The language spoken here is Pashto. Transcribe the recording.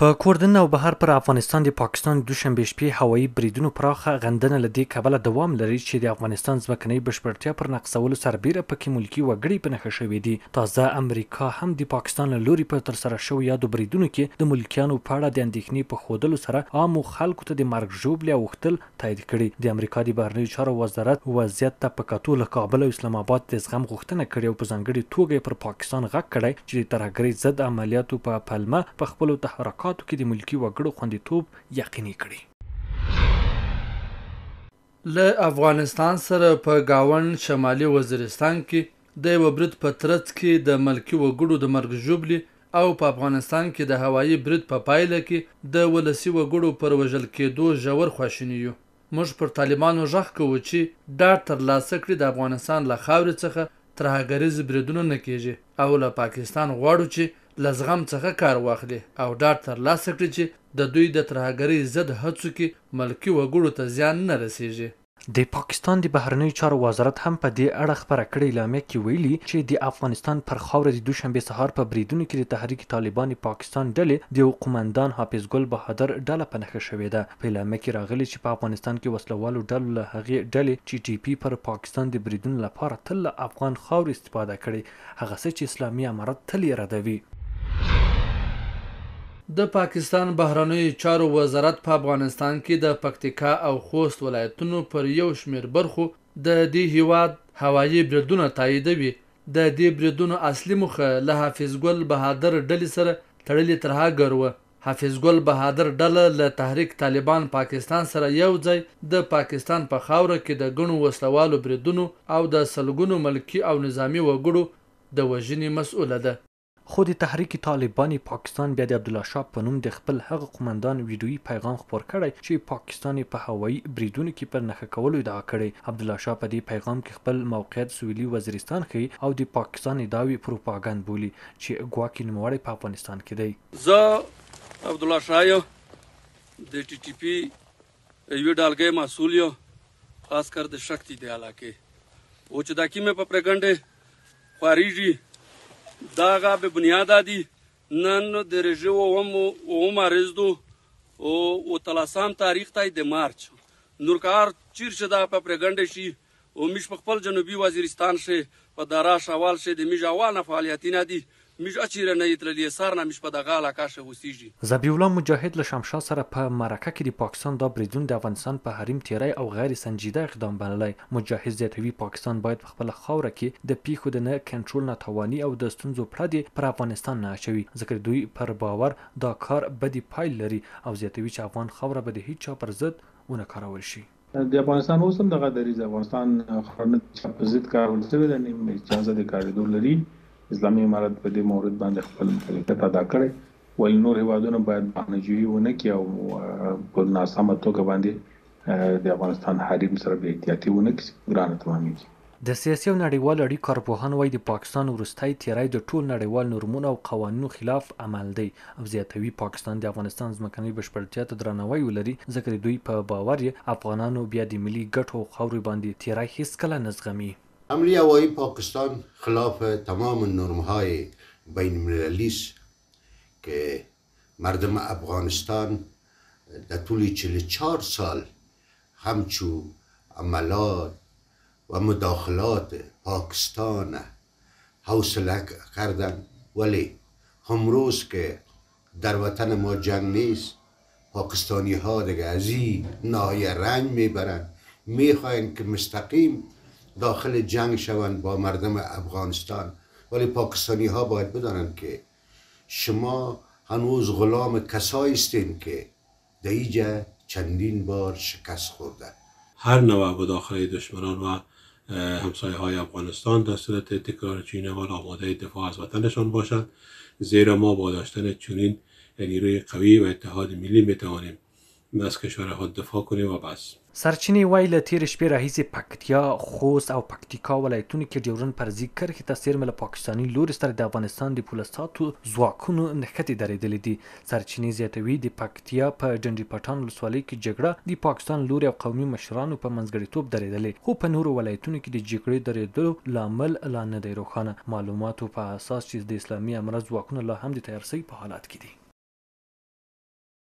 په کور دننه او بهر پر افغانستان د پاکستان د دوشنبې شپې هوایي بریدونو پراخه غندنه له دې کبله دوام لري چې د افغانستان ځمکنۍ بشپړتیا پر نقضولو سربېره پکې ملکي وګړي په نښه شوي دي. تازه امریکا هم د پاکستان له لوري په ترسره شوو یادو بریدونو کې د ملکیانو په اړه د اندېښنې په ښودلو سره عامو خلکو ته د مرګ ژوبلې اوښتل تایید کړي. د امریکا د بهرنیو چارو وزارت وضعیت ته په کتو له کابل او اسلام اباد د زغم غوښتنه کړې او په ځانګړې توګه یې پر پاکستان غږ کړی چې د ترهګرۍ ضد عملیاتو په پلمه په خپلو تحرکاتو کې د ملکي وګړو خوندیتوب یقیني کړي. له افغانستان سره په ګاونډ شمالي وزیرستان کې د یوه برید په ترڅ کې د ملکي وګړو د مرګ ژوبلې او په افغانستان کې د هوایي برید په پایله کې د ولسي وګړو پر وژل کېدو ژور خواشیني یو. موږ پر طالبانو غږ کوو چې ډاډ تر لاسه کړي د افغانستان له خاورې څخه ترهګریز بریدونه نه کېږي او له پاکستان غواړو چې له زغم څخه کار واخلي او ډاډ تر لاسه کړي چې د دوی د ترهګرۍ ضد هڅو کې ملکي وګړو ته زیان نه رسېږي. د پاکستان د بهرنیو چارو وازرت هم په دې اړه خپره کړې اعلامیه کې ویلي چې د افغانستان پر خاوره د دوشنبې سهار په بریدونو کې د تحریک طالبان پاکستان ډلې د یو قومندان حافظ ګل بهادر ډله په نښه شوې ده. په اعلامیه کې راغلي چې په افغانستان کې وسله والو ډلو له هغې ډلې، ټي ټي پي، پر پاکستان د بریدونو لپاره تل له افغان خاورې استفاده کړې هغه څه چې اسلامي امارت تل یې ردوي. د پاکستان بهرنیو چارو وزارت په افغانستان کې د پکتیکا او خوست ولایتونو پر یو شمېر برخو د دې هېواد هوایي بریدونه تاییدوي. د دې بریدونو اصلي موخه له حافظ ګل بهادر ډلې سره تړلي ترهه ګر وه. حافظ ګل بهادر ډله له تحریک طالبان پاکستان سره یو ځای د پاکستان په خاوره کې د ګڼو وسله والو بریدونو او د سلګونو ملکي او نظامي وګړو د وژنې مسؤله ده. خو د تحریک طالبان پاکستان بیا د عبدالله شاه په نوم د خپل هغه قومندان ویډیويي پیغام خپور کړی چې پاکستان یې په هوایي بریدونو کې پر نښه کولو ادعا کړې. عبدالله شاه په دې پیغام کې خپل موقعیت سویلي وزیرستان ښيي او د پاکستان ادعاوې پروپاګند بولي چې ګواکې نوموړی په افغانستان کې دی. زه عبدالله شاه یم د ټي ټي پي یوې ډالګۍ مسؤل یم خاص کر د شکتي د علاقې او چې دا کیمې په پرېګنډې خواریږي دا هغه به بنیاده دي نن د رژې اوم اوم عرض دو او او تلاسام تاریخ تای د مارچ نور کار چیر چې دا په پرېګنډې شي او میژ په خپل جنوبی وزیرستان کښې په دره شوال کښې د میژ اول نه فعالیتی نه دی میژ اچیره نه یی تللی سر نه میژ په دغه علاقه کښې اوسیږی. ذبیح الله مجاهد له شمشاد سره په معرکه کې د پاکستان دا بریدون د افغانستان په حریم تیری او غیر سنجیده اقدام بللی. مجاهد زیاتوي، پاکستان باید په خپله خاوره کې د پیښو د نه کنټرول نه تاواني او د ستونزو پړه دې پر افغانستان نه اچوي، ځکه د دوی پر باور دا کار بدې پایلې لري او زیاتوي چې افغان خاوره به د هیچا پر ضد ونه کارول شي. د افغانستان اوس هم دغه دریځ افغانستان خړنه چا په ضد کارول شوی ده نیم اجازه د کاریدو لري اسلامي امارت په دې مورد باندې خپل مخالفت ادا کړی ولې نور هیوادونه باید بهانهجویي ونه کړي او په ناسمه توګه باندې د افغانستان حریم سره بې احتیاطي ونه کړي ګرانه تمامېږي د سیاسي او نړیوالو اړیکو کارپوهان وايي، د پاکستان وروستی تېری د ټول نړیوال نورمونو او قوانینو خلاف عمل دی او زیاتوي، پاکستان د افغانستان ځمکنۍ بشپړتیا ته درناوی ولري، ځکه د دوی په باور یې افغانانو بیا د ملي ګټو او خاورې باندې تېری هېڅکله نه زغمي. امریه وايي، پاکستان خلاف تمام نورمهای بین المللیست که مردم افغانستان در طول 44 سال همچو عملات و مداخلات پاکستان حوصله کردن ولی همروز که در وطن ما جنگ نیست پاکستانی ها دیگه از این نایه رنج میبرن میخواین که مستقیم داخل جنگ شوند با مردم افغانستان ولی پاکستانی ها باید بدانند که شما هنوز غلام کسایی هستین که دیجه چندین بار شکست خورده هر نوع داخلی دشمنان و همسایه های افغانستان در صورت تکرار چین حال آماده دفاع از وطنشان باشند زیرا ما با داشتن چنین نیروی قوی و اتحاد ملی میتوانیم بس که شورح الدفاع کنی و بس. سرچینې وايي، له تېرې شپې راهیسې پکتیا، خوست او پکتیکا ولایتونو کې ډیورنډ فرضي کرښې ته څېرمه له پاکستاني لوري سره د افغانستان د پوله ساتو ځواکونو نښتې درېدلې دي. سرچینې زیاتوي، د پکتیا په ډنډي پټان ولسوالۍ کې جګړه د پاکستان لوري او قومي مشرانو په منځګړیتوب درېدلې، خو په نورو ولایتونو کې د جګړې درېدلو لامل لا نه دی روښانه. معلوماتو په اساس چې د اسلامي امارت ځواکونه لا هم د تیارسۍ په حالت کې دي.